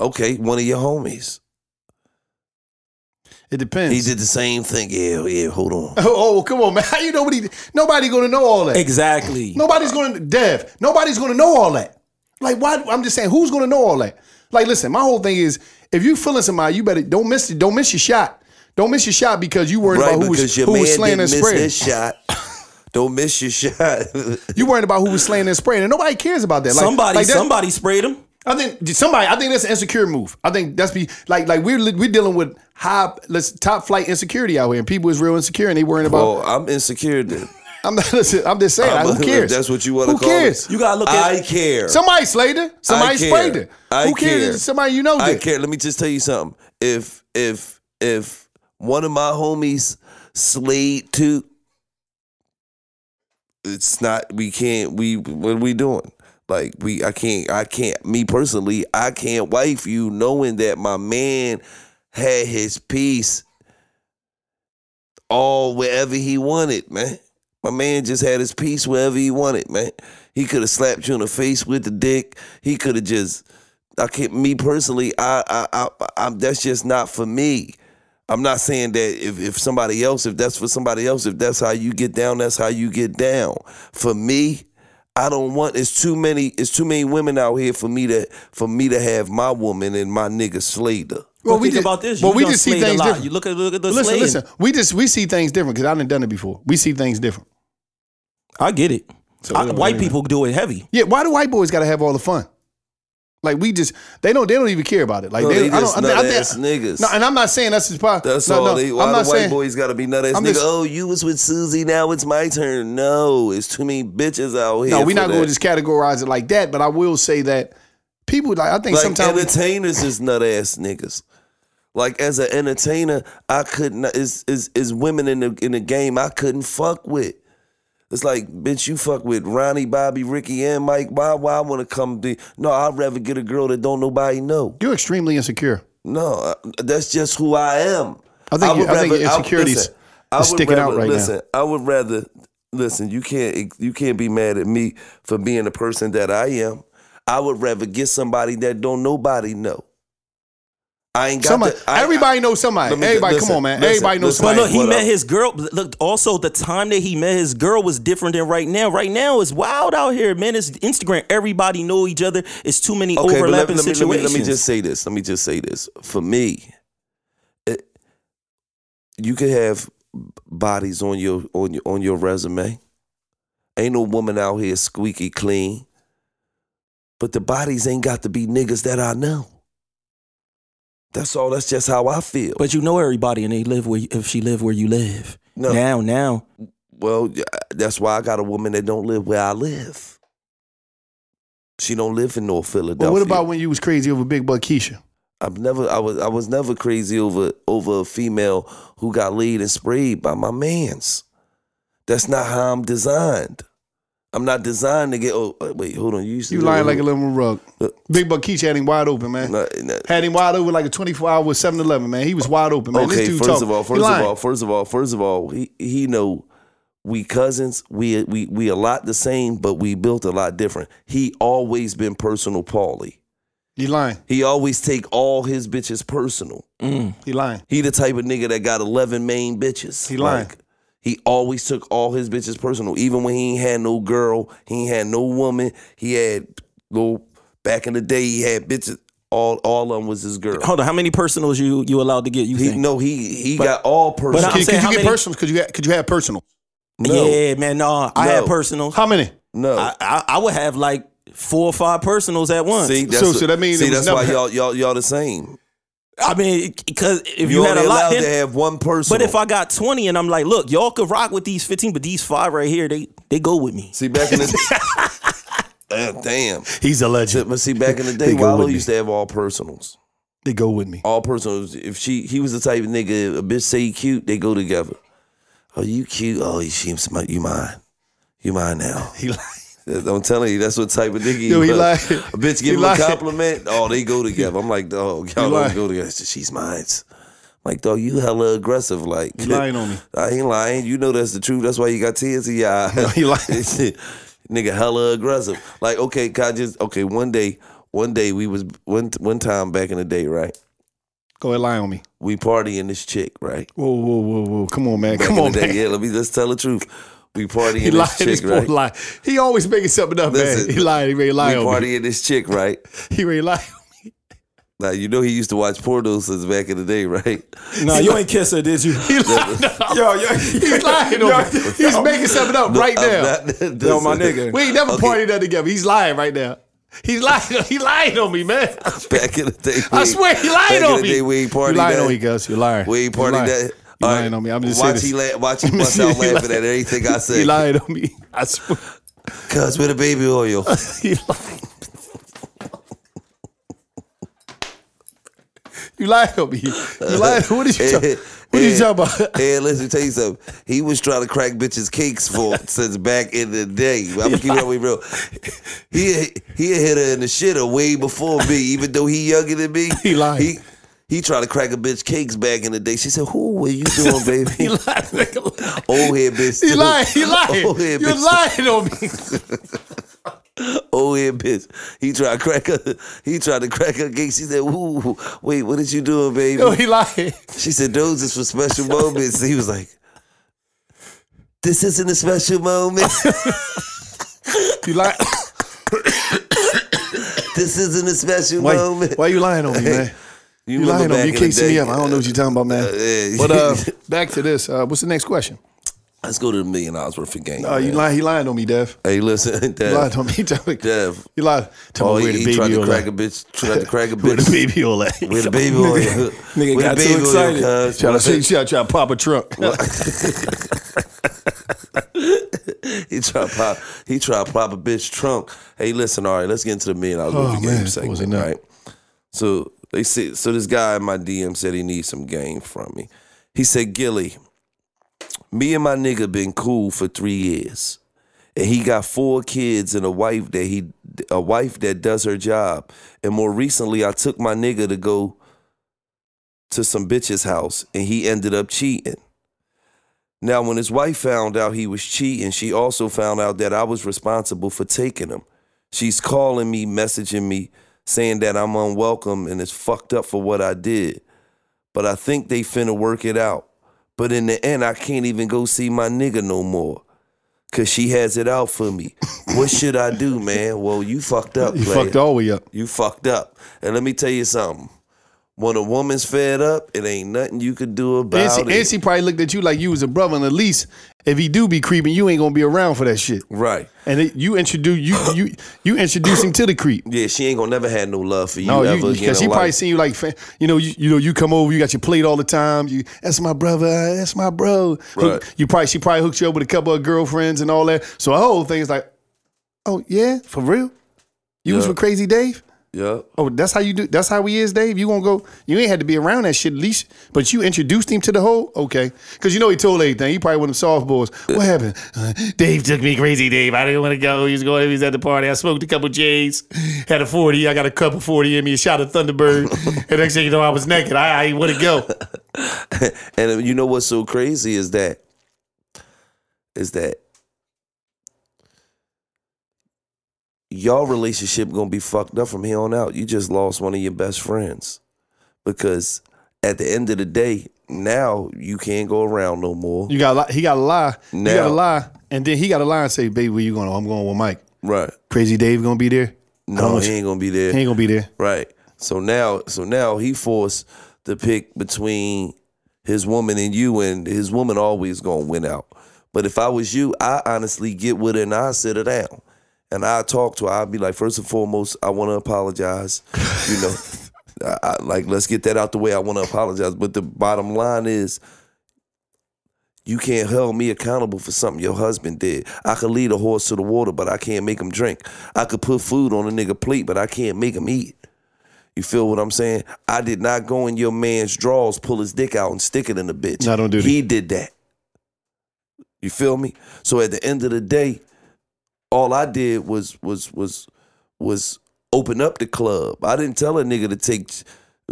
Okay, one of your homies. It depends. He did the same thing. Yeah, yeah. Hold on. Oh, oh, come on, man. How you know what he? Nobody gonna know all that. Exactly. Nobody's gonna Dev. Nobody's gonna know all that. Like, why? I'm just saying, who's gonna know all that? Like, listen, my whole thing is, if you feeling somebody, you better don't miss it. Don't miss your shot. Don't miss your shot because you worried Right, about who was, who was slaying and miss spraying. his shot. Don't miss your shot. You worried about who was slaying and spraying, and nobody cares about that. Like, somebody, like that- somebody sprayed him. I think somebody. I think that's an insecure move. I think that's be like like we're we're dealing with high, let's top flight insecurity out here, and people is real insecure, and they worrying about. well, I'm insecure. Then. I'm not. Listen, I'm just saying. I'm- who cares? That's what you want to Who cares? it. You gotta look at- I care. Somebody slayed her. Somebody I care. sprayed her. I Who cares? care. Somebody you know I care. Let me just tell you something. If if if one of my homies slayed too, it's not. We can't. We what are we doing? Like we, I can't. I can't. Me personally, I can't wife you knowing that my man had his piece all wherever he wanted, man. My man just had his piece wherever he wanted, man. He could have slapped you in the face with the dick. He could have just. I can't. Me personally, I, I, I, I'm. That's just not for me. I'm not saying that if, if somebody else, if that's for somebody else, if that's how you get down, that's how you get down. For me, I don't want. It's too many. It's too many women out here for me to for me to have my woman and my nigga slayed her. Well, we think just- about this. well, You we just see things lot. different. You look at look at the listen, slaying. listen. We just we see things different because I done done it before. We see things different. I get it. So I- white people do it heavy. Yeah, why do white boys got to have all the fun? Like we just they don't they don't even care about it. Like No, they, they I just don't, I think- I nut-ass think- niggas. No, and I'm not saying that's his part. That's no, all no, they. I'm not the white saying, boys got to be nut ass I'm nigga? just- oh, you was with Susie. Now it's my turn. No, it's too many bitches out here. No, we're not going to just categorize it like that. But I will say that people like I think like sometimes we- entertainers is nut ass niggas. Like as an entertainer, I couldn't is is is women in the in the game I couldn't fuck with. It's like, bitch, you fuck with Ronnie, Bobby, Ricky, and Mike. Why why I wanna come to No, I'd rather get a girl that don't nobody know. you're extremely insecure. No, uh, that's just who I am. I think you- I think your I- insecurities listen, is I would sticking out rather- right now. listen, I would rather listen. You can't you can't be mad at me for being the person that I am. I would rather get somebody that don't nobody know. I ain't got Somebody, the, I- everybody knows somebody. Me- Everybody, listen, come on, man. listen, everybody knows listen. But somebody. look, he What met up? his girl. Look, also the time that he met his girl was different than right now. Right now it's wild out here, man. It's Instagram. Everybody know each other. It's too many Okay, but let, overlapping let me, let, me, let me just say this. Let me just say this. For me, it, you could have bodies on your on your on your resume. Ain't no woman out here squeaky clean. But the bodies ain't got to be niggas that I know. That's all. That's just how I feel. But you know everybody, and they live where if she live where you live. No. Now, now, Well, that's why I got a woman that don't live where I live. She don't live in North Philadelphia. But what about when you was crazy over Big Buck Keisha? I've never I was I was never crazy over over a female who got laid and sprayed by my mans. That's not how I'm designed. I'm not designed to get oh uh, wait, hold on. You used to You lying like a little rug. Look. Big Buck Keisha had him wide open, man. Had him wide open like a 24 hour 7 Eleven, man. He was wide open, man. Okay, first talk- of all, first of all, first of all, first of all, he he know we cousins, we we we a lot the same, but we built a lot different. He always been personal Paulie. He lying. He always take all his bitches personal. He lying. He the type of nigga that got 11 main bitches. He lying. He always took all his bitches personal. Even when he ain't had no girl, he ain't had no woman. He had no, back in the day, he had bitches. All all of them was his girl. hold on. How many personals you you allowed to get? You He, think? no, he he got all personal. I'm Could, saying could you get many- personal? Could you have, could you have personal? no, Yeah, man. No, I had No. personals. How many? no. I, I I would have like four or five personals at once. see, that's So- what- so that means see it was that's why never- y'all y'all y'all the same. I mean, because if You, you, had only a lot, allowed then, to have one person. but if I got twenty and I'm like, look, y'all could rock with these fifteen, but these five right here, they they go with me. see back in the Uh, damn, He's a legend. but see back in the day, They go Wallo with me. used to have all personals. They go with me. all personals. If she, he was the type of nigga. A bitch say he cute, they go together. Oh, you cute? Oh, you seems my, you mine. You mine now. He lying. I'm telling you, that's what type of nigga he Yo, he was. A bitch give him a compliment. Oh, they go together. I'm like, dog, y'all don't go together. She's mine. I'm like, dog, you hella aggressive. Like, You lying on me. I ain't lying. You know that's the truth. That's why you got tears in your eyes. No, he lying. Nigga, hella aggressive. Like, okay, I just okay? One day, one day we was one one time back in the day, right? Go ahead, lie on me. We partying this chick, right? Whoa, whoa, whoa, whoa. Come on, man. Back Come on, day, man. yeah. Let me just tell the truth. We partying He this lied. chick, This right? lie. He always making something up, Listen, man. He lied. He ready to We lie on me. partying this chick, right? He ready to lie. Now you know he used to watch pornos since back in the day, right? No, you ain't kiss her, did you? He lied. yo, yo, He's lying on me. He's making something up right I'm now. not- Yo, my nigga. we ain't never Okay. partied that together. He's lying right now. He's lying. He lying on me, man. Back in the day, I swear he lying back on in the me. day, we ain't You partied lying that. on me, Gus. You lying. We ain't You that. You lying on me. I'm just saying watch this. he la- watch he bust out laughing at everything I say. He lying on me. I swear. Cuz with a baby oil. He lying. You lying on me. You lying. What are you talking? What are you talking about? Hey, listen, tell you something. He was trying to crack bitches' cakes for since back in the day. I'm gonna keep it way real. He he a hit her in the shitter way before me, even though he younger than me. He lying. He, he tried to crack a bitch cakes back in the day. She said, "Who were you doing, baby?" He lying. Old head bitch. He too. lying. He lying. Old head You're bitch. lying on me. Old head bitch. He tried to crack her. He tried to crack her cake. She said, "Ooh, wait, what is you doing, baby?" Yo, he lying. She said, those is for special moments. He was like, this isn't a special moment. You lying. this isn't a special Why, moment. why are you lying on me, man? You, remember lying on me. You can't see me up. I don't know what you're talking about, man. uh. But uh, back to this. Uh, what's the next question? Let's go to the million dollars worth of game. Oh, you lying? He lying on me, Dev. Hey, listen, He lied Dev. on me. Me. Dev. He lied. Tell Oh, me where he, the he tried baby to all crack a at. bitch. Tried to crack a bitch. where the baby all at? Where the baby oil? Nigga Where got too excited. cuz? Try to try to pop a trunk. He tried to pop. He tried to pop a bitch trunk. Hey, listen. All right, let's get into the million dollars Oh, worth of man, game segment. Right. So they said. So this guy in my DM said he needs some game from me. He said, Gillie, me and my nigga been cool for three years, and he got four kids and a wife that he a wife that does her job. And more recently, I took my nigga to go to some bitch's house, and he ended up cheating. Now, when his wife found out he was cheating, she also found out that I was responsible for taking him. She's calling me, messaging me, saying that I'm unwelcome and it's fucked up for what I did. But I think they finna work it out. But in the end, I can't even go see my nigga no more. Cause she has it out for me. what should I do, man? Well, you fucked up, You player. fucked all the way up. You fucked up. And let me tell you something. When a woman's fed up, it ain't nothing you could do And about she, it. and she probably looked at you like you was a brother, and at least if he do be creeping, you ain't gonna be around for that shit. right. And it, you introduce you you you introduce him to the creep. Yeah, she ain't gonna never have no love for you No, ever you, again. because in she probably seen you like, you know, you, you know, you come over, you got your plate all the time. You, that's my brother, that's my bro. Right. You probably, she probably hooked you up with a couple of girlfriends and all that. So her whole thing is like, oh yeah, for real. You was with Crazy Dave. Yeah. Oh, that's how you do. That's how he is, Dave. You gonna go? You ain't had to be around that shit at least, but you introduced him to the whole. Okay, because you know he told everything. He probably one of them softballs. What happened? Uh, Dave took me crazy. Dave, I didn't want to go. He was going. He was at the party. I smoked a couple J's, had a forty. I got a cup of forty in me. A shot of Thunderbird. and next thing you know, I was naked. I, I didn't want to go. And you know what's so crazy is that is that y'all relationship gonna be fucked up from here on out. You just lost one of your best friends. Because at the end of the day, now you can't go around no more. You got. He got to lie. You got to lie, and then he got to lie and say, "Baby, where you going? I'm going with Mike. Right. Crazy Dave gonna be there. No, he ain't gonna be there. he ain't gonna be there. Right. So now, so now he forced to pick between his woman and you, and his woman always gonna win out. But if I was you, I honestly get with her and I sit her down, and I talk to her. I'd be like, first and foremost, I want to apologize. You know, I, I, like let's get that out the way. I want to apologize. But the bottom line is. You can't hold me accountable for something your husband did. I could lead a horse to the water, but I can't make him drink. I could put food on a nigga plate, but I can't make him eat. You feel what I'm saying? I did not go in your man's drawers, pull his dick out, and stick it in the bitch. No, don't do that. He did that. You feel me? So at the end of the day, all I did was was was was open up the club. I didn't tell a nigga to take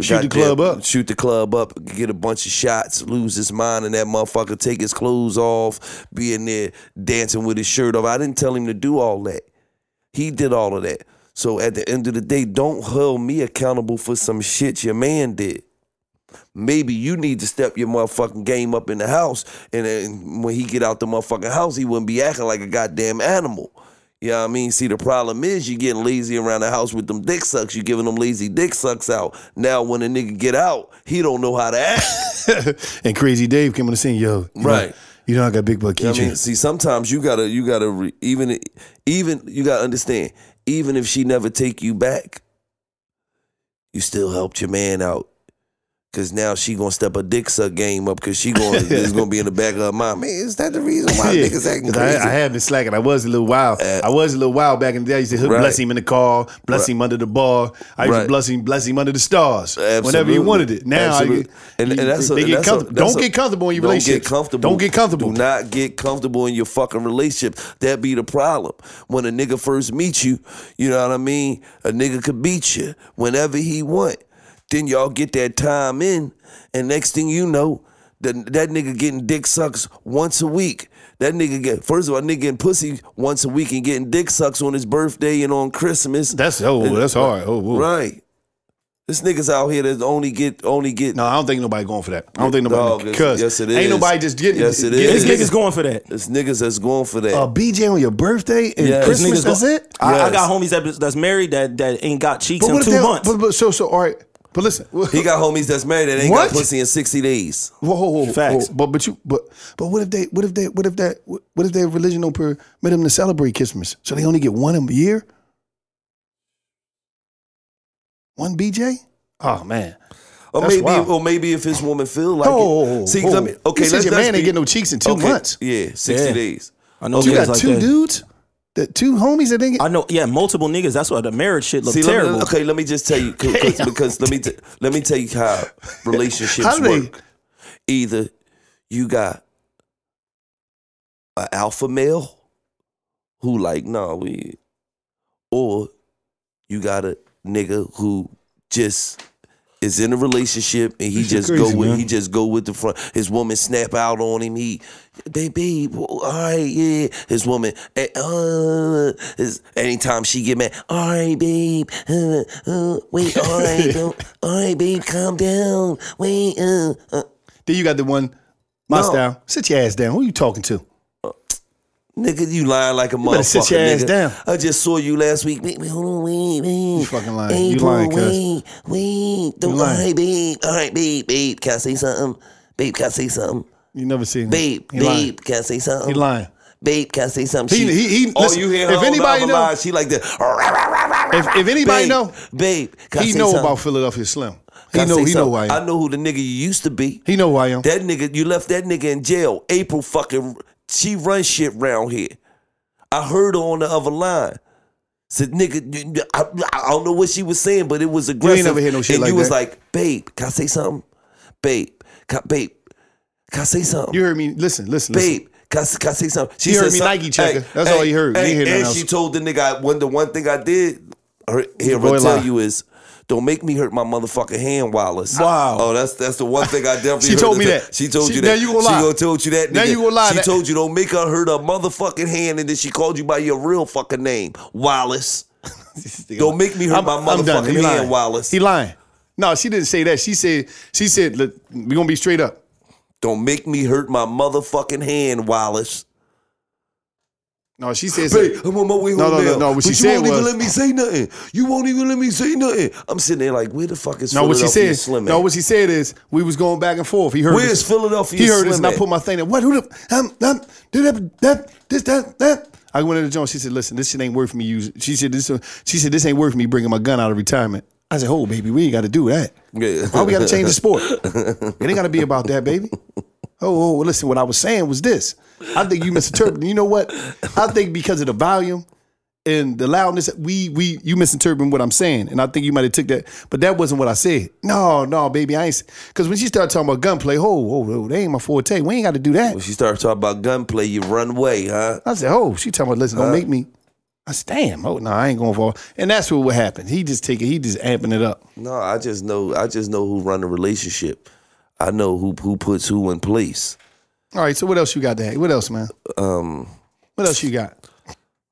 Shoot the club up. Shoot the club up, get a bunch of shots, lose his mind, and that motherfucker take his clothes off, be in there dancing with his shirt off. I didn't tell him to do all that. He did all of that. So at the end of the day, don't hold me accountable for some shit your man did. Maybe you need to step your motherfucking game up in the house, and then when he get out the motherfucking house, he wouldn't be acting like a goddamn animal. You know what I mean? See, the problem is you getting lazy around the house with them dick sucks. You giving them lazy dick sucks out. Now when a nigga get out, he don't know how to act. and Crazy Dave came on the scene. Yo, you know- Right. you know I got big buck You know keychain. I mean, see, sometimes you gotta, you gotta, re, even, even you gotta understand. Even if she never take you back, you still helped your man out. Cause now she gonna step a dick suck game up. Cause she gonna is gonna be in the back of her mind. Man, is that the reason why Yeah, niggas acting 'cause I, crazy? I have been slacking. I was a little wild. Uh, I was a little wild back in the day. I used to hook- Right. bless him in the car, bless him under the bar. I used Right. to bless him, bless him under the stars. Whenever Absolutely. he wanted it. Now, I, and, and that's they and get that's a- comfortable. that's don't a- get comfortable in your don't relationship. Get comfortable. Don't get comfortable. Do not get comfortable in your fucking relationship. That be the problem. When a nigga first meet you, you know what I mean. A nigga could beat you whenever he want. Then y'all get that time in, and next thing you know, the, that nigga getting dick sucks once a week. That nigga get first of all, nigga getting pussy once a week and getting dick sucks on his birthday and on Christmas. That's oh, that's hard. Oh, whoa. right. This niggas out here that only get only get No, I don't think nobody going for that. I don't think nobody because yes, it ain't nobody just getting. Yes, it getting- is. These niggas going for that. This niggas that's going for that. A BJ on your birthday and Yes. Christmas. That's go- it. I, I got homies that, that's married that that ain't got cheeks in what if two they- months. But, but so so all right. But listen, He got homies that's married that ain't What? got pussy in 60 days. Whoa, whoa, whoa, Facts. whoa. But but you but but what if they what if they what if that what if their religion don't permit them to celebrate Christmas? So they only get one a year? One BJ? Oh man. Or That's maybe, wild. or maybe if his woman feel like Oh, it. See, oh. let me. Okay, He said let's, your let's man ain't be- getting no cheeks in two okay, months. Yeah, 60 Yeah. days. I know You got like two that. dudes? The two homies that didn't get I know, yeah, multiple niggas. That's why the marriage shit look See, let me- terrible. okay, let me just tell you 'cause- because let me t- let me tell you how relationships How they- work. Either you got an alpha male who like, nah, we, or you got a nigga who just is in a relationship and he This just crazy, go with man. he just go with the front. His woman snap out on him. He, baby, all right, yeah. His woman, eh, uh, his, anytime she get mad, all right, babe, uh, uh, wait, all right, don't, all right, babe, calm down, wait, uh, uh. Then you got the one my No. style. Sit your ass down. Who you talking to? Nigga, you lying like a better motherfucker. sit your ass nigga. down. I just saw you last week. Wait, wait, hold on, wait, wait. You fucking lying. You April, lying, cuz. wait, wait. Don't, You all right, babe. All right, babe, babe. Can I say something? Babe, can I say something? You never seen him. Babe, He lying. babe, can I say something? He lying. Babe, can I say something? He- he- he- oh, listen, you hear if her anybody on the know- line, she like that. If, if anybody babe, know, babe, can I he say know something? about Philadelphia Slim. He I know he know something? who I am. I know who the nigga you used to be. he know who I am. That nigga, you left that nigga in jail. April fucking, she run shit round here. I heard her on the other line. Said, nigga, I, I don't know what she was saying, but it was aggressive. You never hear no shit and like you was like, babe, can I say something? Babe, can, babe, can I say something? You heard me. Listen, listen, listen. babe, can I, can I say something? She He heard said me something- Nike checker. That's all he heard. Hey, ain't hear and she told the nigga, I, one, the one thing I did, her, here, I'll tell you is, don't make me hurt my motherfucking hand, Wallace. Wow. Oh, that's that's the one thing I definitely. She told me that. She told She- you now that. you gonna She lie. gonna told you that. Now you gonna lie She that- told you don't make her hurt her motherfucking hand, and then she called you by your real fucking name, Wallace. don't make me hurt my motherfucking hand, lying. Wallace. He lying. No, she didn't say that. She said, she said, we gonna be straight up. don't make me hurt my motherfucking hand, Wallace. No, she said, Babe, I'm on my way home No, no, no, now. no, what she you said won't even let me say nothing. You won't even let me say nothing. I'm sitting there like, where the fuck is no, what she said, Slim no, what she said is we was going back and forth. He heard Where's this. Philadelphia He heard this, Slim and I put my thing in. What? Who the? Um, um, did that, that, this, that, that. I went to the joint. She said, "Listen, this shit ain't worth me using." She said, "This." She said, "This ain't worth me bringing my gun out of retirement." I said, "Oh, baby, we ain't got to do that. Yeah. Why we got to change the sport? It ain't got to be about that, baby." Oh, oh, listen. What I was saying was this. I think you misinterpreted. You know what? I think because of the volume and the loudness, we we you misinterpreting what I'm saying, and I think you might have took that, but that wasn't what I said. No, no, baby, I ain't. Because when she started talking about gunplay, oh, oh, oh, they ain't my forte. We ain't got to do that. When she started talking about gunplay, you run away, huh? I said, oh, she talking about listen, don't make me. I said, damn, oh no, I ain't going for. And that's what what happened. He just take it. He just amping it up. No, I just know I just know who run the relationship. I know who who puts who in place. All right, so what else you got there? What else, man? Um, What else you got?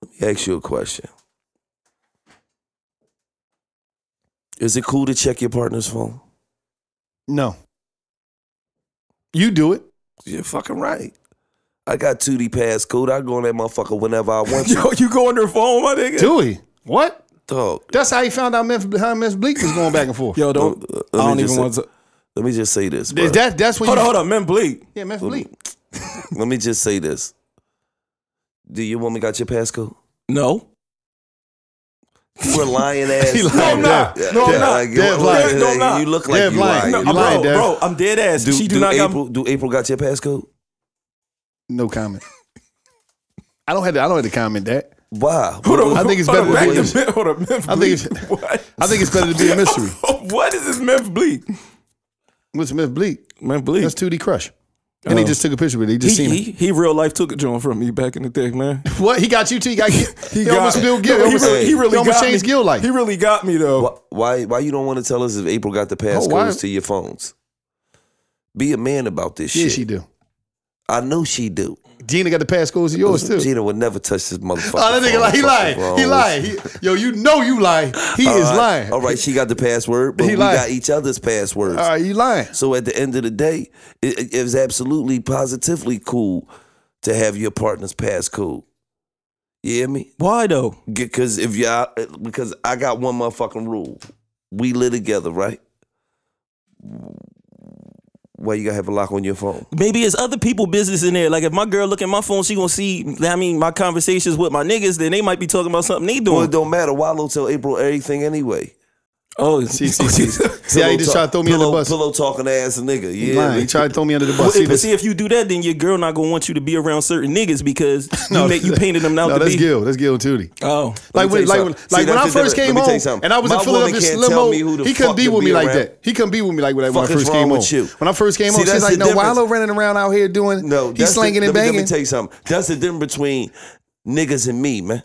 let me ask you a question. Is it cool to check your partner's phone? No. You do it. You're fucking right. I got Tootie passcode. I go on that motherfucker whenever I want to. Yo, you go on their phone, my nigga. Do he? What? Dog. That's how he found out Memphis, how Memphis Bleek was going back and forth. Yo, don't. Uh, I don't even say- want to. Let me just say this. bro. That, that's when Hold you, on, hold on, man, Bleek. Yeah, Memphis Bleek. Let me just say this. Do your woman got your passcode? No. We're lying ass. He lying. nigga. No, I'm not. Yeah, No, I'm yeah, not. like, Dev you- lying. No, I'm not. You look like Dev you lying. lying. No, You I'm bro, lying, Dad. bro, I'm dead ass. Do, she do, do not April, got. do April got your passcode? No comment. I don't have to. I don't have to comment that. Wow. Hold on, I think it's hold better on, to back be- to- Hold on, Memphis I think it's- What? I think it's better to be a mystery. what is this Memphis Bleek? What's Memphis Bleek? Memphis Bleek. That's Tootie Crush. And he Oh. just took a picture with it. He just He, seen he, he real life took a joint from me back in the day, man. What? He got you too? He got He, he got- almost Bill Gill. No, He he almost, really, he really he almost got changed me. Gill life. He really got me though. Wh- Why why you don't want to tell us if April got the passcodes Oh, to your phones? Be a man about this Yeah, shit. she do. I know she do. Gina got the passcodes to yours too. Gina would never touch this motherfucker. Oh, that nigga like he lying. He lying. He, yo, you know you lie. He is lying. All right, she got the password, but He we lying. got each other's passwords. All right, you lying. So at the end of the day, it, it was absolutely positively cool to have your partner's passcode. You hear me? Why though? Because if y'all, because I got one motherfucking rule. We live together, right? Why you gotta have a lock on your phone? Maybe it's other people business in there. Like if my girl look at my phone, she gonna see. I mean, my conversations with my niggas. Then they might be talking about something they Well, doing. it don't matter. Wallo tell April everything anyway. Oh, See, see, see. See how he just tried to throw me pillow, under the bus? Pillow talking ass nigga. Yeah, Lying. He tried to throw me under the Well, bus. See if, but see, if you do that, then your girl not gonna want you to be around certain niggas because you, make, you painted them out no, to that's be. Gill. That's Gill Tootie. Oh, Like when, like when, something. like See, when I first came Let me tell home and I was My in Philadelphia can't tell me who the he couldn't be with me like that. He couldn't be with me like when I first came home. When I first came home, she's like, no. Wallo running around out here doing, No, he's slanging and banging. Let me tell you something. That's the difference between niggas and me, man.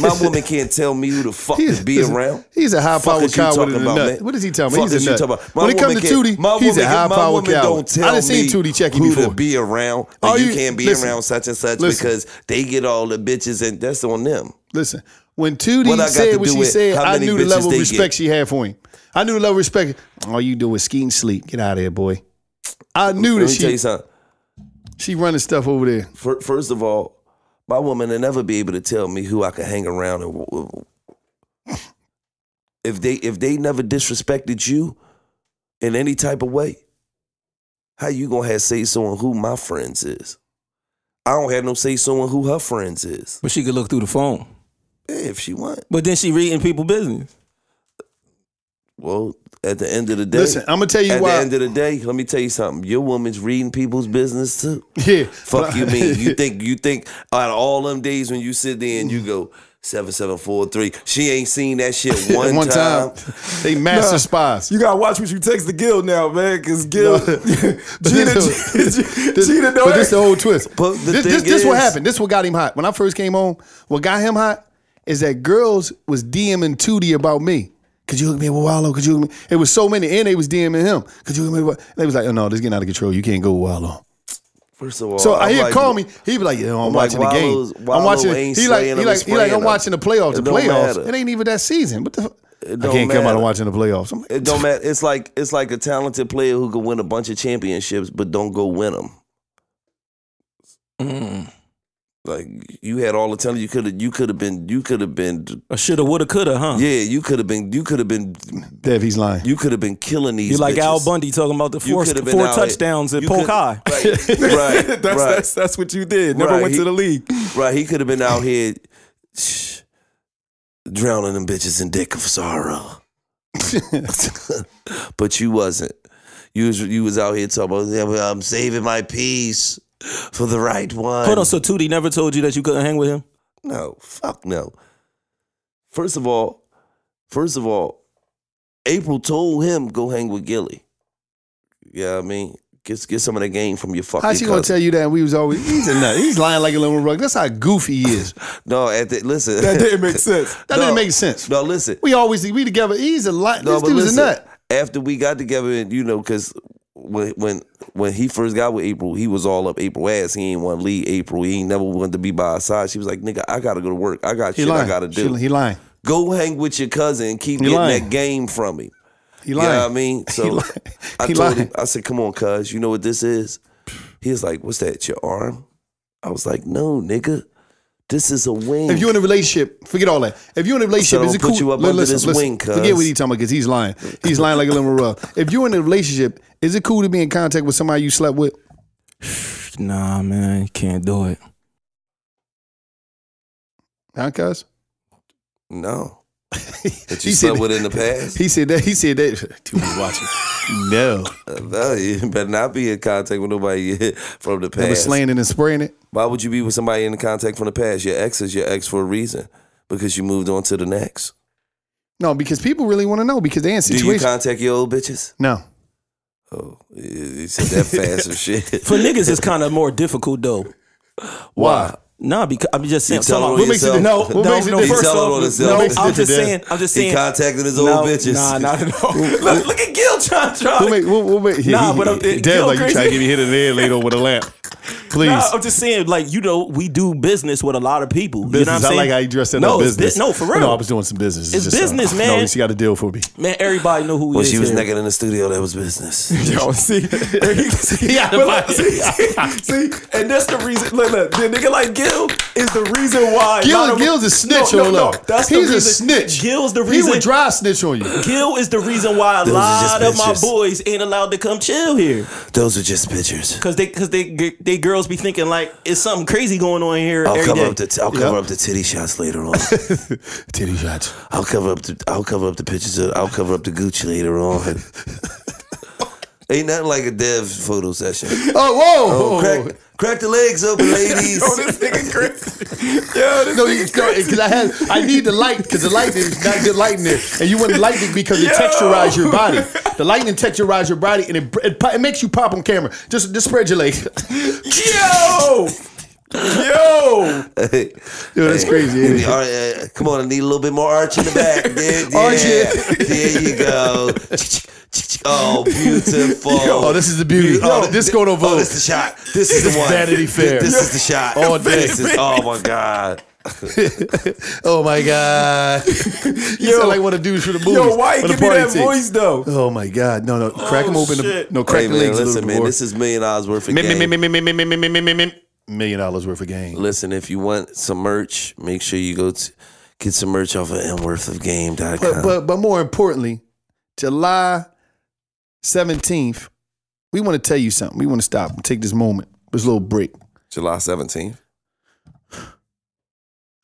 My woman can't tell me who the fuck He's- to be listen, around. He's a high powered cow with talking a about, nut. man? What is he telling me? Fuck He's a nut. talking about? When it comes to Tootie, my he's a woman- high my powered woman cow. Don't tell I done seen Tootie check you who before. to be around. Oh, Or you, you- can't be listen. around such and such Listen. because they get all the bitches and that's on them. Listen, when Tootie What said what she said, I knew the level of respect get. she had for him. I knew the level of respect. All you do is ski and sleep. Get out of here, boy. I knew that she she running stuff over there. First of all, my woman will never be able to tell me who I can hang around and if they if they never disrespected you in any type of way, how you gonna have say so on who my friends is? I don't have no say so on who her friends is. but she could look through the phone. Yeah, if she want. But then she reading people business. Well, at the end of the day, Listen, I'm gonna tell you at why. At the end of the day, let me tell you something. Your woman's reading people's business too. yeah, Fuck you mean? You think you think out of all them days when you sit there and you go seven seven four three, she ain't seen that shit one, one time. time, they master spies. You gotta watch what you text the Gill now, man, because Gill, But Gina, this- Gina, this- Gina know but this the whole twist. But the this, this, this what is- happened. This what got him hot. When I first came home, what got him hot is that girls was DMing Tootie about me. Could you hook me up with Wallo? Could you hook me? It was so many, and they was DMing him. Could you hook me up? with-" They was like, oh no, this getting out of control. You can't go with Wallo. First of all, So I'm he'd like- call me. He'd be like, "Yo, I'm, I'm like, watching the game. Wallo's- I'm watching." ain't He like, he like, he like, I'm spraying watching the playoffs. The It don't playoffs. matter. It ain't even that season. What the? fuck? It I don't can't come out matter. and watching the playoffs. I'm like, It don't matter. It's like it's like a talented player who can win a bunch of championships, but don't go win them. Mm. Like you had all the talent. You could have. You could have been. You could have been. A shoulda, woulda, coulda, huh? Yeah, you could have been. You could have been. Dev, he's lying. You could have been killing these. You like bitches. Al Bundy talking about the You four, could have been four touchdowns at you Polk High. Right, right, That's, right. that's that's what you did. Never Right, went he- to the league. Right, he could have been out here shh, drowning them bitches in dick of sorrow. but you wasn't. You was you was out here talking about "Yeah, I'm saving my peace for the right one. Hold on, so Tootie never told you that you couldn't hang with him? No, fuck no. First of all, first of all, April told him go hang with Gillie. Yeah, I mean, get get some of that game from your fucking. How she gonna tell you that we was always? He's a nut. He's lying like a little rug. That's how goofy he is. No, at the, listen. That didn't make sense. That didn't make sense. No, listen. We always we together. He's a li- No, This but dude's listen, a nut. After we got together, and you know, because when when when he first got with April, he was all up April ass. He ain't want to leave April. He ain't never wanted to be by her side. She was like, "Nigga, I gotta go to work. I got He shit I lying. gotta do. She- He lying. go hang with your cousin and keep He getting lying. that game from him." He You lying. know what I mean? So. I told lying. him, I said, "Come on, cuz, you know what this is?" He was like, "What's that? Your arm?" I was like, "No, nigga, this is a wing." If you're in a relationship, forget all that. If you're in a relationship, So is it don't cool? put you up Li- under listen, this listen. wing, cuz. Forget what he's talking about because he's lying. He's lying like a little rug. If you're in a relationship, is it cool to be in contact with somebody you slept with? Nah, man, you can't do it. Huh, cuz? no, that He you said- slept with in the past. He said that. He said that. Dude, was watching. no. Uh, no, you better not be in contact with nobody from the past. Never past. slaying it and spraying it. Why would you be with somebody in contact from the past? Your ex is your ex for a reason because you moved on to the next. No, because people really want to know because they're in Do you situations. contact your old bitches? no. Oh, you said that fast or shit. For niggas, it's kind of more difficult though. Why? Nah, because I'm just saying. You it on. on makes it-? No, What no, makes it no. First off, no, What I'm just saying. I'm just saying. He contacted his no, old bitches. Nah, not at all. look, look at Gill trying to try. What make, what, what make, Nah, he, but I'm- he, it- Dad Gill like you crazy. trying to give me hit in the head later with a lamp. Please. Nah, I'm just saying, like you know, we do business with a lot of people. You know what I'm I saying? like how you dressed that no, up. Business. bu- no, for real. No, I was doing some business. It's just, uh, business, man. No, you got a deal for me. Man, everybody know who he When is. she was here. naked in the studio, that was business. Yo, see, see, Yeah, but but- see, see, and that's the reason. Look, look, the nigga like Gill is the reason why. Gill, lot Gill's a snitch No, no, on no, love. That's the He's a snitch. Gill's the He reason. would dry snitch on you. Gill is the reason why a Those lot of my boys ain't allowed to come chill here. Those are just pictures. Cause they, cause they, they girls be thinking like it's something crazy going on here I'll every cover day. up the t- I'll cover up the titty shots later on. Titty shots. I'll cover up the I'll cover up the pictures. Of, I'll cover up the Gucci later on. Ain't nothing like a dev photo session. Oh, whoa. Oh, crack, crack the legs open, ladies. Yo, this nigga crazy. Yo, this No, because I had I need the light because the light is not good lighting there, and you want the lightning because it Yo. texturize your body. The lightning texturize your body, and it, it it makes you pop on camera. Just just spread your legs. Yo, yo. Yo, that's crazy. All ain't it? right, uh, come on, I need a little bit more arch in the back. There, yeah, Arch, yeah. there you go. Oh, beautiful. Oh, this is the beauty. Oh, this going on Oh, this is the shot. This is the one. Vanity Fair. This is the shot. All. This is, oh my god. Oh my god! You sound like one of the dudes from the movies. Yo, why you the give me party that team. voice though? Oh my god! No, no, crack them open. The, no, crack Hey the man, legs a listen, little man. more. This is million dollars worth of Mi- mi- game. mi- mi- million dollars worth of game. Listen, if you want some merch, make sure you go to get some merch off of mworthofgame.com. But, but, but more importantly, July 17th, we want to tell you something. We want to stop and take this moment, this little break. July 17th?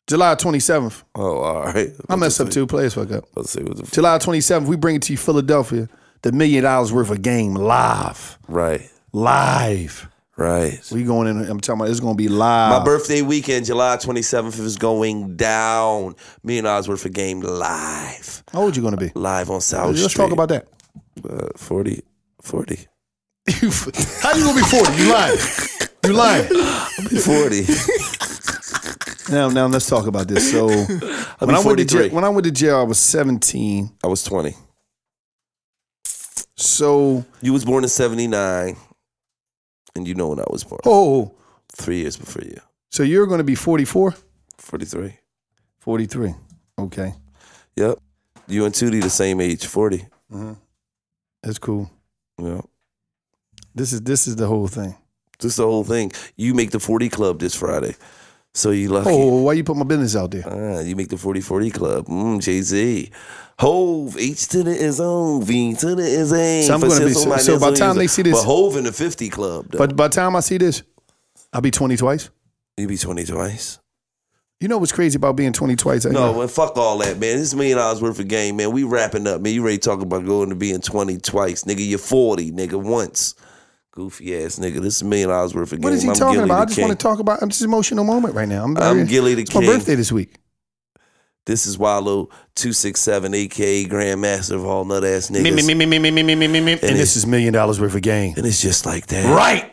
July 27th. Oh, all right. I messed up two players, fuck up. Let's see. What July 27th, we bring it to you, Philadelphia, the million dollars worth of game live. Right. Live right. We going in. I'm talking about. It's going to be live. My birthday weekend, July 27th, is going down. Million dollars worth of game live. How old you going to be? Live on South Let's Street. talk about that. uh, 40. 40. How you gonna be forty? You lying? You lying? 40. Now, now let's talk about this. So, when I went to jail, when I went to jail, I was seventeen. I was 20. So, You was born in 79. And you know when I was born. Oh, oh, oh, Three years before you. so you're going to be 44, 43. 43. Okay, Yep. You and Tootie the same age, 40. Mm-hmm. that's cool. Yeah. This is this is the whole thing. Just the whole thing. You make the 40 club this Friday. So you lucky. Oh, why you put my business out there? Ah, you make the 40-40 club. Mm, Jay-Z. Hove, H to the is on, V to the is A. So I'm gonna be- so- so by the time they see this- But Hove in the 50 club, though. But by the time I see this, I'll be 20 twice. you be 20 twice. You know what's crazy about being 20 twice? right No, now? man, fuck all that, man. This is million dollars worth of game, man. We wrapping up, man. You ready to talk about going to being 20 twice. Nigga, you're 40, nigga, once. Goofy ass nigga. This is million dollars worth of game. What is he I'm talking Gillie about? I just king. want to talk about. I'm just emotional moment right now. I'm, I'm very- Gillie the It's my birthday this week. This is Wallo 267, aka Grandmaster of all nut ass niggas. me, me, me, me, me, me, me, me, me, me. And this is million dollars worth of game. And it's just like that. Right.